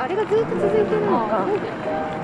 あれがずっと続いてるのか。